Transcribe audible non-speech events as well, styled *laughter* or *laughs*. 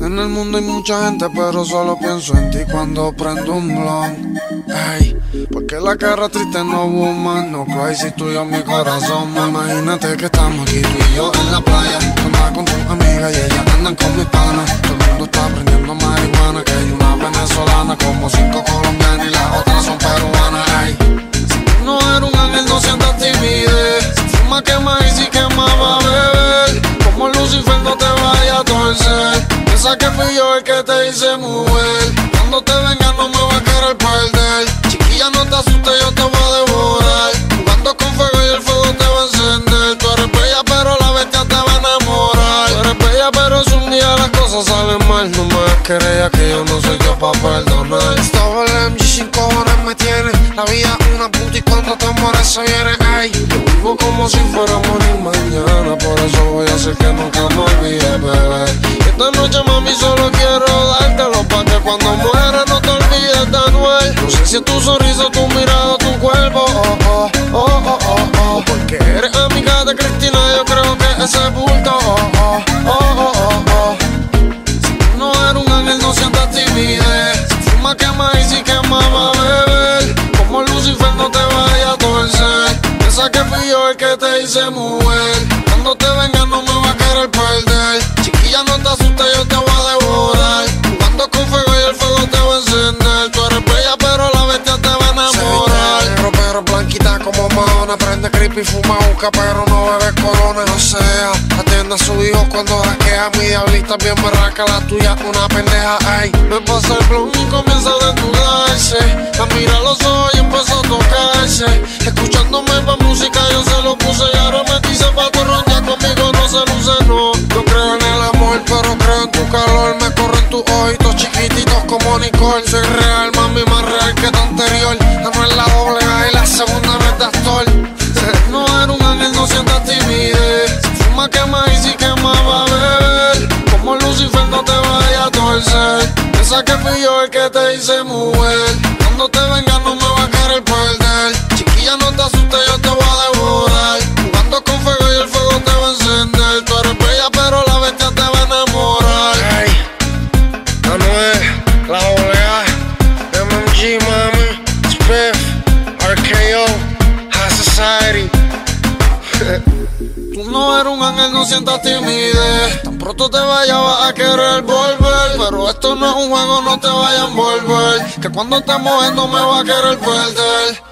En el mundo hay mucha gente, pero solo pienso en ti cuando prendo un blon. Ey, porque la cara triste no hubo más, no cry si tú y mi corazón. Me imagínate que estamos aquí tú y yo en la playa. Anda con tu amiga y ella andan con mis panas. Todo el mundo está aprendiendo marihuana, que hay una venezolana, como cinco colombianas y las otras son peruanas. Si tú no eres un ángel, no sientas timidez. Si fuma, quema que fui yo el que te hice mujer. Cuando te venga no me va a querer perder. Chiquilla, no te asustes, yo te voy a devorar. Jugando con fuego y el fuego te va a encender. Tú eres bella, pero la bestia te va a enamorar. Tú eres bella, pero si un día las cosas salen mal, no me creía que yo no soy yo para perdonar. Estaba el MG sin cojones me tiene. La vida una puta y cuando te mueres se viene. Como si fuera a morir mañana. Por eso voy a hacer que nunca me olvide, bebé. Esta noche, mami, solo quiero dártelo pa' que cuando muera no te olvides de Anuel. No sé si es tu sonrisa, tu mirada, tu cuerpo. Oh, oh, oh, oh, oh, oh. Porque eres amiga de Cristina, yo creo que ese oh, oh, oh, que te hice mujer. Cuando te venga, no me va a querer perder. Chiquilla, no te asustes, yo te voy a devorar. Jugando con fuego y el fuego te va a encender. Tú eres bella, pero la bestia te va a enamorar. Pero, pero blanquita como Madonna. Prende creepy, fuma busca, pero no bebe corona. No sea, atiende a su hijo cuando hackea. Mi diablita bien barraca, la tuya una pendeja. Ay, me pasa el blog y comienza a desnudarse. Calor. Me corren tus ojitos chiquititos como Nicole. Soy real, mami, más real que tu anterior. No es la doble A y la segunda vez de actor. *laughs* No eres un ángel, no sientas timidez. Fuma, quema y si quema va a beber. Como Lucifer, no te vaya a torcer. Piensa que fui yo el que te hice mujer. Tú no eres un ángel, no sientas timidez. Tan pronto te vayas vas a querer volver. Pero esto no es un juego, no te vayas a envolver. Que cuando te mueves no me va a querer perder.